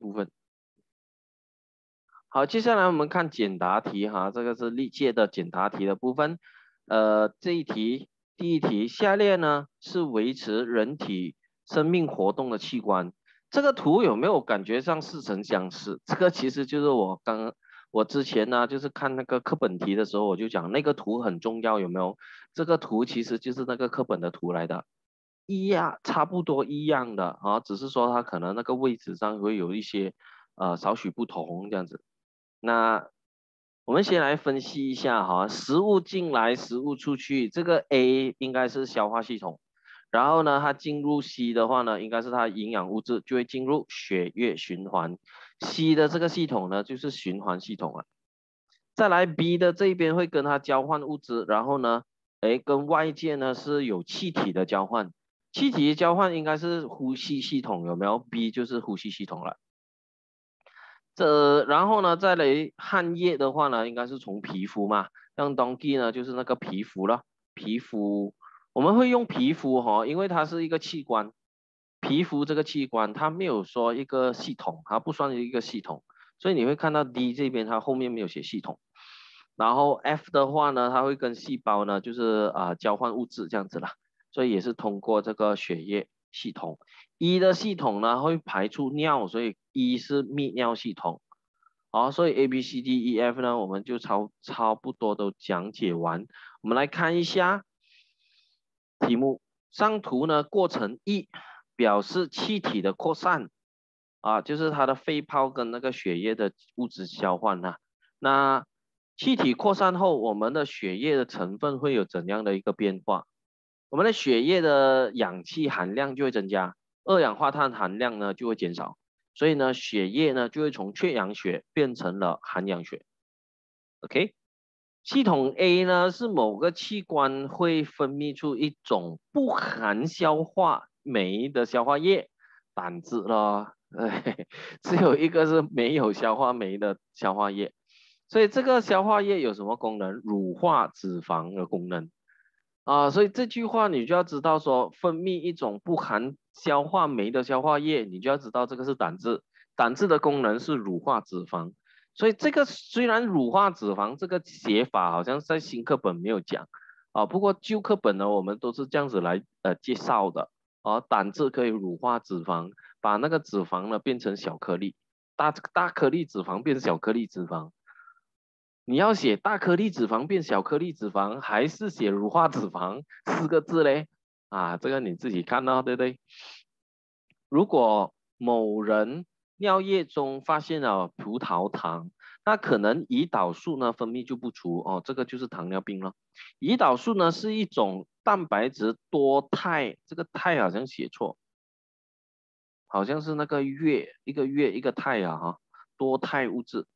部分。好，接下来我们看简答题哈，这个是历届的简答题的部分。呃，这一题第一题，下列呢是维持人体生命活动的器官。这个图有没有感觉上似曾相识？这个其实就是我刚我之前呢，就是看那个课本题的时候，我就讲那个图很重要，有没有？这个图其实就是那个课本的图来的，一样差不多一样的啊，只是说它可能那个位置上会有一些呃少许不同这样子。那我们先来分析一下哈，食物进来，食物出去，这个 A 应该是消化系统。然后呢，它进入 C 的话呢，应该是它营养物质就会进入血液循环。C 的这个系统呢，就是循环系统啊。再来 B 的这边会跟它交换物质，然后呢，哎，跟外界呢是有气体的交换。气体交换应该是呼吸系统有没有？B 就是呼吸系统了。这然后呢，再来汗液的话呢，应该是从皮肤嘛，像 donkey 呢就是那个皮肤了，皮肤。我们会用皮肤哈，因为它是一个器官，皮肤这个器官它没有说一个系统，它不算是一个系统，所以你会看到 D 这边它后面没有写系统，然后 F 的话呢，它会跟细胞呢就是啊交换物质这样子啦，所以也是通过这个血液系统。一的系统呢会排出尿，所以一是泌尿系统。好，所以 A B C D E F 呢，我们就差差不多都讲解完，我们来看一下。题目上图呢，过程一表示气体的扩散，啊，就是它的肺泡跟那个血液的物质交换呐。那气体扩散后，我们的血液的成分会有怎样的一个变化？我们的血液的氧气含量就会增加，二氧化碳含量呢就会减少，所以呢，血液呢就会从缺氧血变成了含氧血。OK。系统 A 呢是某个器官会分泌出一种不含消化酶的消化液，胆汁咯，只有一个是没有消化酶的消化液，所以这个消化液有什么功能？乳化脂肪的功能啊，所以这句话你就要知道说分泌一种不含消化酶的消化液，你就要知道这个是胆汁，胆汁的功能是乳化脂肪。所以这个虽然乳化脂肪这个写法好像在新课本没有讲啊，不过旧课本呢我们都是这样子来呃介绍的啊，胆汁可以乳化脂肪，把那个脂肪呢变成小颗粒，大大颗粒脂肪变小颗粒脂肪。你要写大颗粒脂肪变小颗粒脂肪，还是写乳化脂肪四个字嘞？啊，这个你自己看到对不对？如果某人。尿液中发现了葡萄糖，那可能胰岛素呢分泌就不足哦，这个就是糖尿病了。胰岛素呢是一种蛋白质多肽，这个肽好像写错，好像是那个月一个月一个肽啊哈，多肽物质，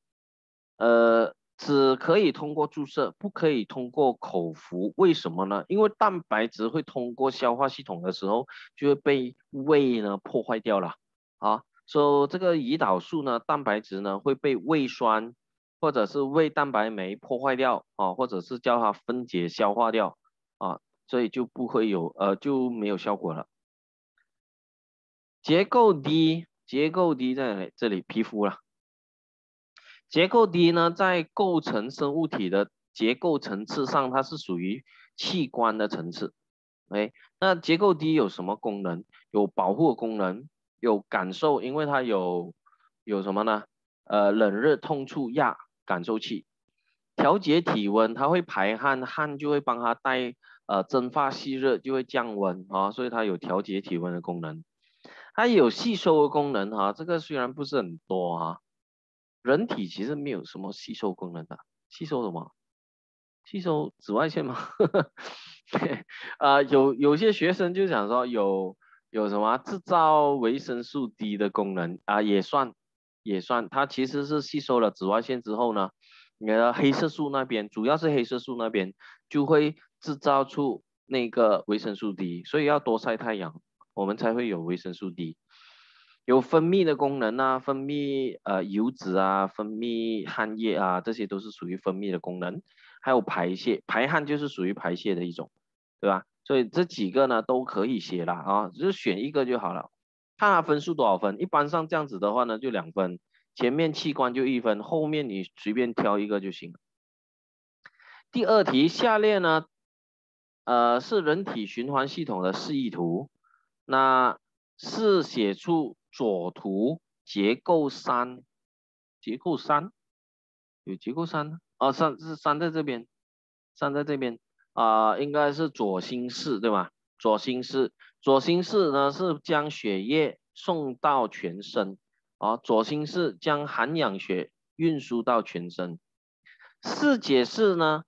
呃，只可以通过注射，不可以通过口服，为什么呢？因为蛋白质会通过消化系统的时候就会被胃呢破坏掉了啊。说这个胰岛素呢，蛋白质呢会被胃酸或者是胃蛋白酶破坏掉啊，或者是叫它分解消化掉啊，所以就不会有呃就没有效果了。结构低，结构低在这里皮肤了。结构低呢，在构成生物体的结构层次上，它是属于器官的层次。哎，那结构低有什么功能？有保护功能。有感受，因为它有有什么呢？呃，冷热痛触压感受器，调节体温，它会排汗，汗就会帮它带呃蒸发吸热，就会降温啊，所以它有调节体温的功能。它有吸收的功能哈，这个虽然不是很多哈，人体其实没有什么吸收功能的，吸收什么？吸收紫外线吗？啊，有有些学生就想说有。有什么制造维生素 D 的功能啊？也算，也算。它其实是吸收了紫外线之后呢，你的黑色素那边，主要是黑色素那边就会制造出那个维生素 D，所以要多晒太阳，我们才会有维生素 D。有分泌的功能啊，分泌呃油脂啊，分泌汗液啊，这些都是属于分泌的功能。还有排泄，排汗就是属于排泄的一种，对吧？所以这几个呢都可以写了啊，只是选一个就好了。看它分数多少分。一般上这样子的话呢，就两分，前面器官就一分，后面你随便挑一个就行。第二题，下列呢，呃，是人体循环系统的示意图，那是写出左图结构三，结构三，有结构三啊，三是三在这边，三在这边啊，应该是左心室对吧？左心室，左心室呢是将血液送到全身，啊，左心室将含氧血运输到全身。四解释呢？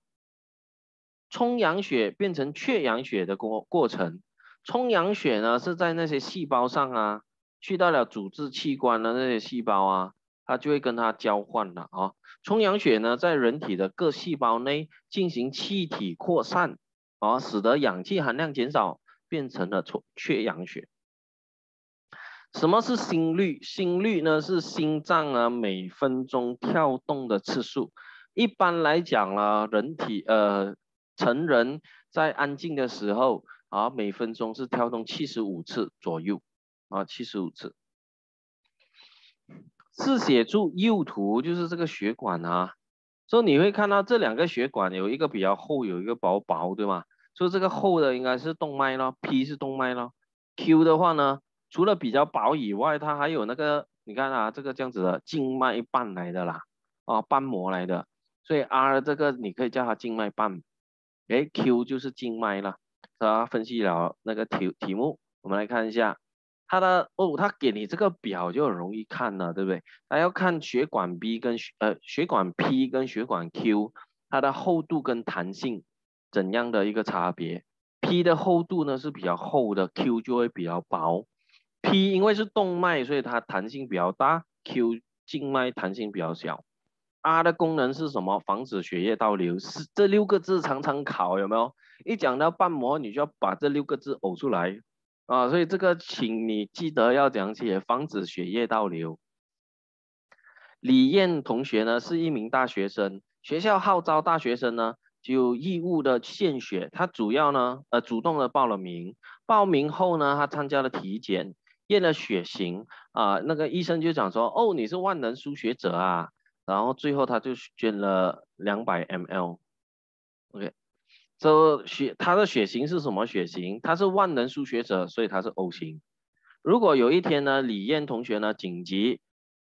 充氧血变成缺氧血的过过程，充氧血呢是在那些细胞上啊，去到了组织器官的那些细胞啊，它就会跟它交换了啊。充氧血呢在人体的各细胞内进行气体扩散，啊，使得氧气含量减少，变成了缺缺氧血。什么是心率？心率呢是心脏啊每分钟跳动的次数。一般来讲呢，人体呃。成人在安静的时候啊，每分钟是跳动七十五次左右啊，七十五次。是写出右图就是这个血管啊，所以你会看到这两个血管有一个比较厚，有一个薄薄，对吗？所以这个厚的应该是动脉咯，P 是动脉咯，Q 的话呢，除了比较薄以外，它还有那个你看啊，这个这样子的静脉瓣来的啦，啊，瓣膜来的，所以 R 这个你可以叫它静脉瓣。哎，Q 就是静脉了，啊，分析了那个题题目，我们来看一下它的哦，它给你这个表就很容易看了，对不对？它要看血管 B 跟血呃血管 P 跟血管 Q 它的厚度跟弹性怎样的一个差别？P 的厚度呢是比较厚的，Q 就会比较薄。P 因为是动脉，所以它弹性比较大，Q 静脉弹性比较小。R 的功能是什么？防止血液倒流。是这六个字常常考，有没有？一讲到瓣膜，你就要把这六个字呕出来啊！所以这个，请你记得要讲解，防止血液倒流。李艳同学呢是一名大学生，学校号召大学生呢就义务的献血，他主要呢呃主动的报了名，报名后呢他参加了体检，验了血型啊，那个医生就讲说，哦你是万能输血者啊。然后最后他就捐了两百 ml，OK，这血他的血型是什么血型？他是万能输血者，所以他是 O 型。如果有一天呢，李艳同学呢紧急，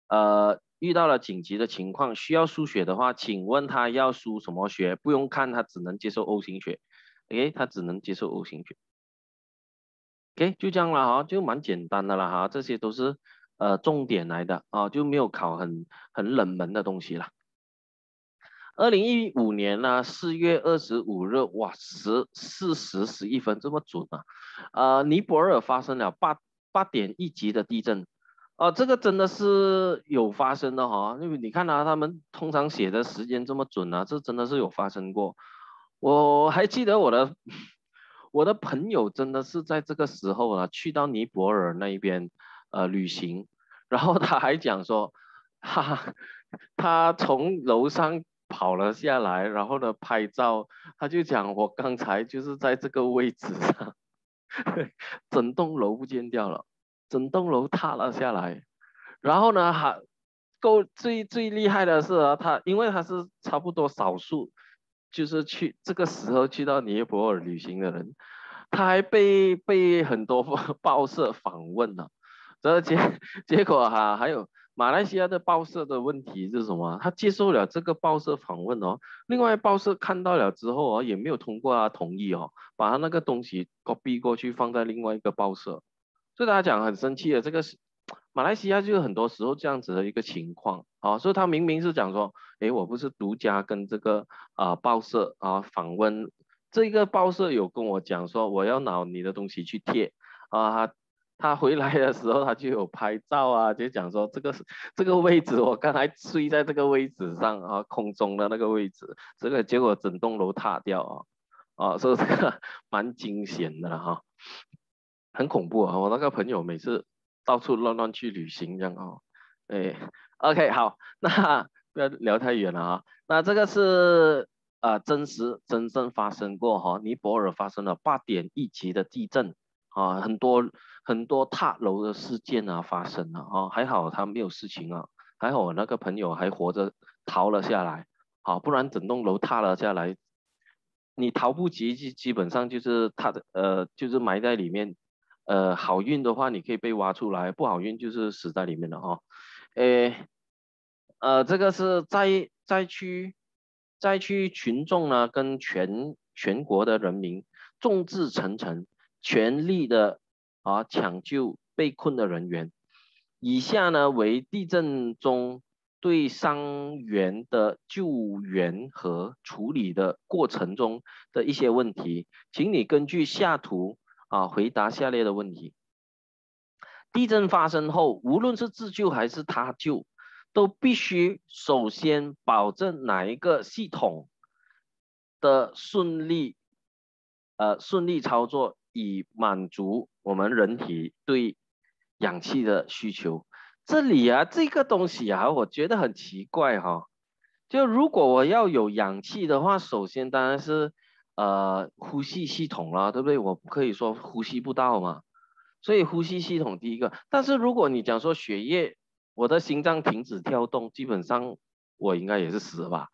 呃遇到了紧急的情况需要输血的话，请问他要输什么血？不用看，他只能接受 O 型血，OK，他只能接受 O 型血，OK，就这样了哈，就蛮简单的了哈，这些都是。呃，重点来的啊，就没有考很很冷门的东西了。二零一五年呢，四月二十五日，哇，十四时十一分这么准啊！呃，尼泊尔发生了八八点一级的地震，啊，这个真的是有发生的哈，因为你看啊，他们通常写的时间这么准啊，这真的是有发生过。我还记得我的我的朋友真的是在这个时候啊，去到尼泊尔那一边。呃，旅行，然后他还讲说，哈哈，他从楼上跑了下来，然后呢拍照，他就讲我刚才就是在这个位置上，整栋楼不见掉了，整栋楼塌了下来，然后呢还够最最厉害的是，他因为他是差不多少数，就是去这个时候去到尼泊尔旅行的人，他还被被很多报社访问了。这结 结果哈，还有马来西亚的报社的问题是什么？他接受了这个报社访问哦，另外报社看到了之后哦，也没有通过他同意哦，把他那个东西 copy 过去放在另外一个报社，所以大家讲很生气的，这个是马来西亚就很多时候这样子的一个情况啊，所以他明明是讲说，哎，我不是独家跟这个啊报社啊访问，这个报社有跟我讲说，我要拿你的东西去贴啊。他回来的时候，他就有拍照啊，就讲说这个是这个位置，我刚才睡在这个位置上啊，空中的那个位置，这个结果整栋楼塌掉啊，啊，所以这个 蛮惊险的哈，很恐怖啊！我那个朋友每次到处乱乱去旅行这样啊，哎，OK，好，那 不要聊太远了啊，那这个是啊真实真正发生过哈，尼泊尔发生了八点一级的地震。啊，很多很多塌楼的事件啊发生了啊，还好他没有事情啊，还好我那个朋友还活着逃了下来，好，不然整栋楼塌了下来，你逃不及，基基本上就是他的呃就是埋在里面，呃好运的话你可以被挖出来，不好运就是死在里面了哈，诶，呃这个是灾灾区灾区群众呢跟全全国的人民众志成城，全力的。啊，抢救被困的人员。以下呢为地震中对伤员的救援和处理的过程中的一些问题，请你根据下图啊回答下列的问题。地震发生后，无论是自救还是他救，都必须首先保证哪一个系统的顺利，呃顺利操作。以满足我们人体对氧气的需求。这里啊，这个东西啊，我觉得很奇怪哈。就如果我要有氧气的话，首先当然是呃呼吸系统了，对不对？我不可以说呼吸不到嘛。所以呼吸系统第一个。但是如果你讲说血液，我的心脏停止跳动，基本上我应该也是死吧。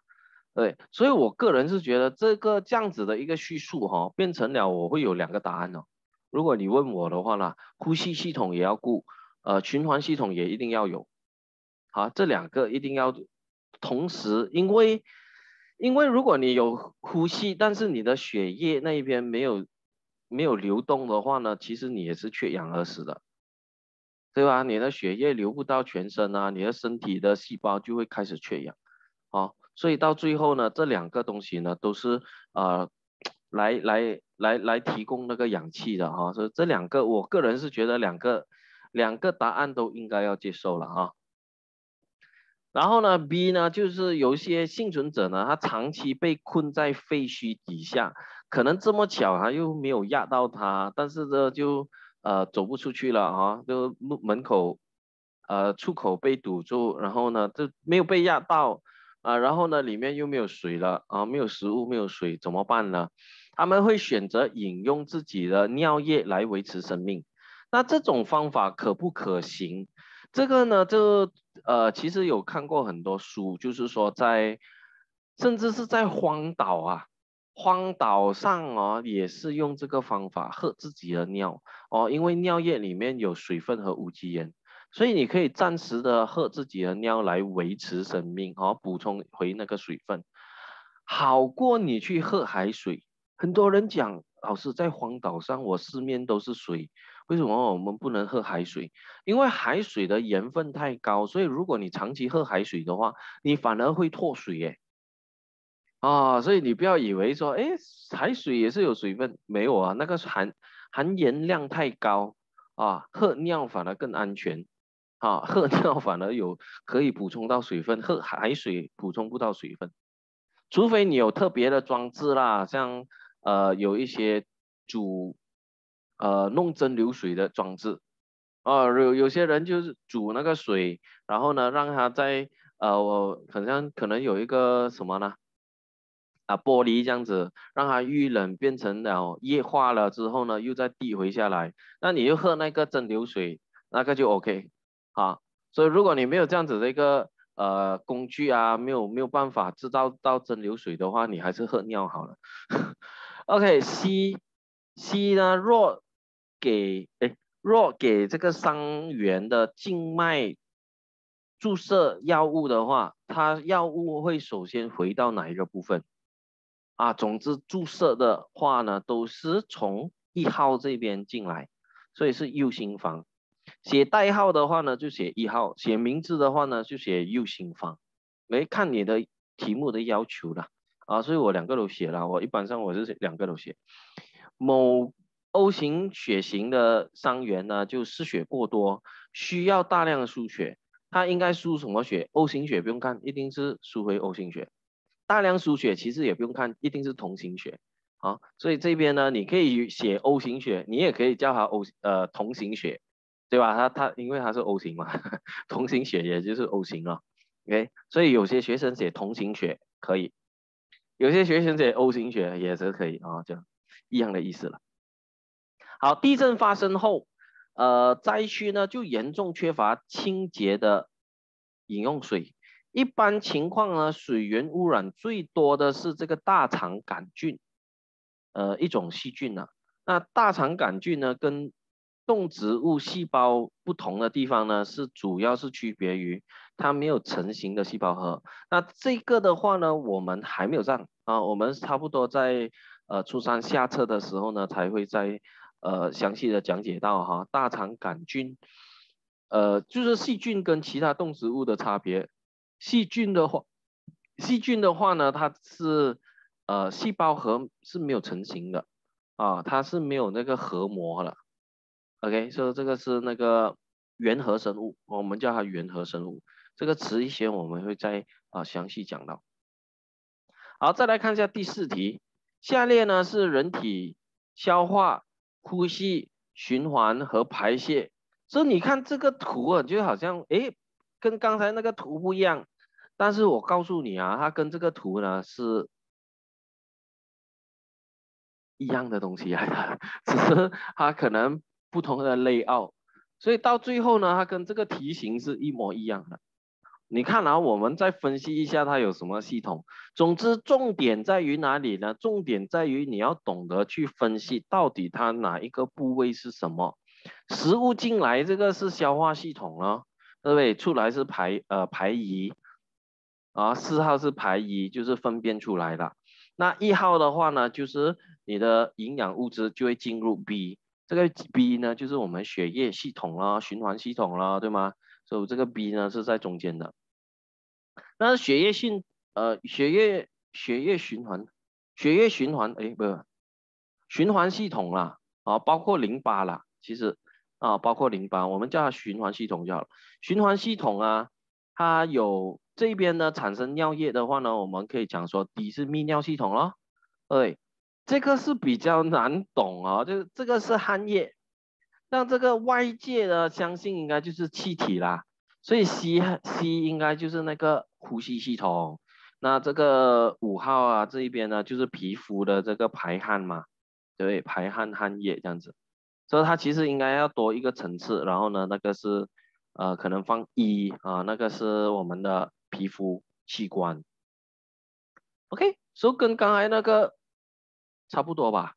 对，所以我个人是觉得这个这样子的一个叙述哈，变成了我会有两个答案哦。如果你问我的话呢，呼吸系统也要顾，呃，循环系统也一定要有，好，这两个一定要同时，因为因为如果你有呼吸，但是你的血液那一边没有没有流动的话呢，其实你也是缺氧而死的，对吧？你的血液流不到全身啊，你的身体的细胞就会开始缺氧，好。所以到最后呢，这两个东西呢都是呃来来来来提供那个氧气的哈，所以这两个我个人是觉得两个两个答案都应该要接受了哈。然后呢，B 呢就是有一些幸存者呢，他长期被困在废墟底下，可能这么巧他又没有压到他，但是呢就呃走不出去了啊，就门门口呃出口被堵住，然后呢就没有被压到。啊，然后呢，里面又没有水了啊，没有食物，没有水，怎么办呢？他们会选择饮用自己的尿液来维持生命。那这种方法可不可行？这个呢，就呃，其实有看过很多书，就是说在，甚至是在荒岛啊，荒岛上哦，也是用这个方法喝自己的尿哦，因为尿液里面有水分和无机盐。所以你可以暂时的喝自己的尿来维持生命，哦，补充回那个水分，好过你去喝海水。很多人讲，老师在荒岛上，我四面都是水，为什么我们不能喝海水？因为海水的盐分太高，所以如果你长期喝海水的话，你反而会脱水耶。啊，所以你不要以为说，哎，海水也是有水分，没有啊，那个含含盐量太高啊，喝尿反而更安全。啊，喝尿反而有可以补充到水分，喝海水补充不到水分，除非你有特别的装置啦，像呃有一些煮呃弄蒸馏水的装置，啊有有些人就是煮那个水，然后呢让它在呃我好像可能有一个什么呢啊玻璃这样子，让它遇冷变成了液化了之后呢又再递回下来，那你就喝那个蒸馏水，那个就 OK。啊，所以如果你没有这样子的一个呃工具啊，没有没有办法制造到蒸馏水的话，你还是喝尿好了。OK，C C 呢，若给哎若给这个伤员的静脉注射药物的话，它药物会首先回到哪一个部分？啊，总之注射的话呢，都是从一号这边进来，所以是右心房。写代号的话呢，就写一号；写名字的话呢，就写右心房。没看你的题目的要求了啊，所以我两个都写了。我一般上我是两个都写。某 O 型血型的伤员呢，就失血过多，需要大量输血。他应该输什么血？O 型血不用看，一定是输回 O 型血。大量输血其实也不用看，一定是同型血。好，所以这边呢，你可以写 O 型血，你也可以叫它 O 呃同型血。对吧？他他因为他是 O 型嘛，同型血也就是 O 型了，OK，所以有些学生写同型血可以，有些学生写 O 型血也是可以啊，就一样的意思了。好，地震发生后，呃灾区呢就严重缺乏清洁的饮用水。一般情况呢，水源污染最多的是这个大肠杆菌，呃，一种细菌呢。那大肠杆菌呢，跟动植物细胞不同的地方呢，是主要是区别于它没有成型的细胞核。那这个的话呢，我们还没有上啊，我们差不多在呃初三下册的时候呢，才会在呃详细的讲解到哈，大肠杆菌，呃，就是细菌跟其他动植物的差别。细菌的话，细菌的话呢，它是呃细胞核是没有成型的啊，它是没有那个核膜了。OK，所以这个是那个原核生物，我们叫它原核生物。这个词一些我们会再啊详细讲到。好，再来看一下第四题，下列呢是人体消化、呼吸、循环和排泄。所以你看这个图啊，就好像诶跟刚才那个图不一样，但是我告诉你啊，它跟这个图呢是一样的东西来的，只是它可能。不同的 layout，所以到最后呢，它跟这个题型是一模一样的。你看啊，我们再分析一下它有什么系统。总之，重点在于哪里呢？重点在于你要懂得去分析到底它哪一个部位是什么。食物进来这个是消化系统了，对不对？出来是排呃排遗啊，四号是排遗，就是分辨出来的。那一号的话呢，就是你的营养物质就会进入 B。这个 B 呢，就是我们血液系统啦、循环系统啦，对吗？所以这个 B 呢是在中间的。那血液性呃血液血液循环血液循环哎不是循环系统啦啊包括淋巴啦，其实啊包括淋巴，我们叫它循环系统就好了。循环系统啊，它有这边呢产生尿液的话呢，我们可以讲说 D 是泌尿系统咯，对。这个是比较难懂啊，就是这个是汗液，那这个外界的相信应该就是气体啦，所以吸吸应该就是那个呼吸系统，那这个五号啊这一边呢就是皮肤的这个排汗嘛，对，排汗汗液这样子，所以它其实应该要多一个层次，然后呢那个是呃可能放一啊，那个是我们的皮肤器官，OK，所以跟刚才那个。差不多吧，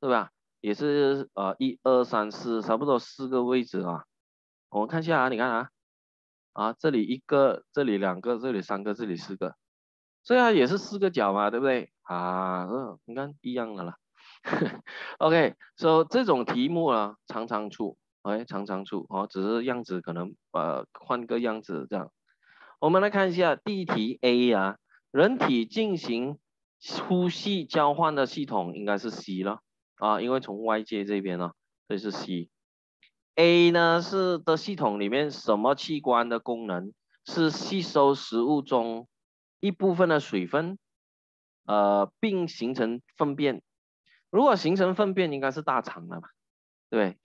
对吧？也是呃一二三四，差不多四个位置啊。我们看一下啊，你看啊，啊这里一个，这里两个，这里三个，这里四个，这样也是四个角嘛，对不对？啊，嗯，你看一样的了。OK，所以这种题目啊，常常出，哎，常常出，哦，只是样子可能呃换个样子这样。我们来看一下第一题 A 啊，人体进行。呼吸交换的系统应该是 C 了啊，因为从外界这边呢，所以是 C。A 呢是的系统里面什么器官的功能是吸收食物中一部分的水分，呃，并形成粪便。如果形成粪便，应该是大肠了吧？对，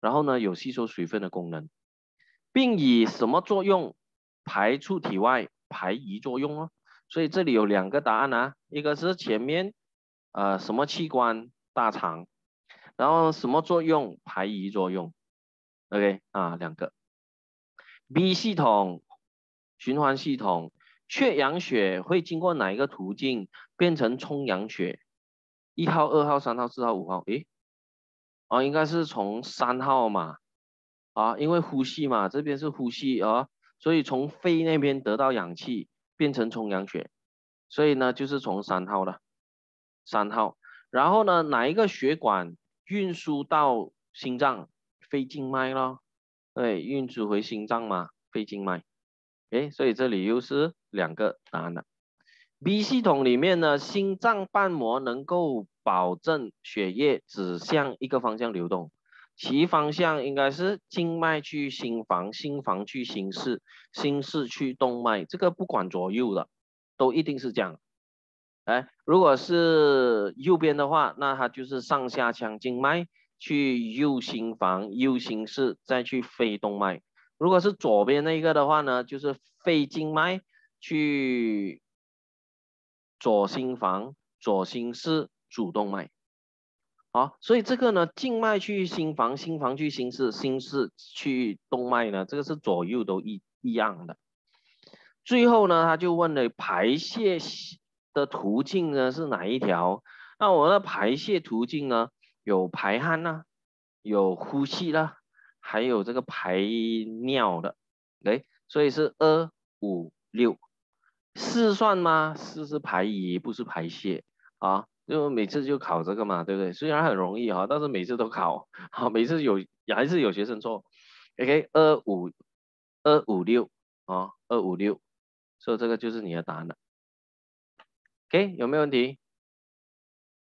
然后呢有吸收水分的功能，并以什么作用排出体外？排遗作用哦。所以这里有两个答案啊，一个是前面，呃，什么器官大肠，然后什么作用排遗作用，OK 啊，两个。B 系统循环系统，缺氧血会经过哪一个途径变成充氧血？一号、二号、三号、四号、五号？诶，啊，应该是从三号嘛，啊，因为呼吸嘛，这边是呼吸啊，所以从肺那边得到氧气。变成充氧血，所以呢就是从三号了，三号，然后呢哪一个血管运输到心脏？肺静脉咯，对，运输回心脏嘛，肺静脉。诶，所以这里又是两个答案了。B 系统里面呢，心脏瓣膜能够保证血液只向一个方向流动。其方向应该是静脉去心房，心房去心室，心室去动脉，这个不管左右的，都一定是这样。哎，如果是右边的话，那它就是上下腔静脉去右心房、右心室，再去肺动脉。如果是左边那个的话呢，就是肺静脉去左心房、左心室、主动脉。好，所以这个呢，静脉去心房，心房去心室，心室去动脉呢，这个是左右都一一样的。最后呢，他就问了排泄的途径呢是哪一条？那我的排泄途径呢，有排汗啦，有呼吸啦，还有这个排尿的。哎，所以是二五六，四算吗？四是排遗，不是排泄啊。就每次就考这个嘛，对不对？虽然很容易哈，但是每次都考，好，每次有还是有学生错。OK，二五二五六啊，二五六，所以这个就是你的答案了。OK，有没有问题？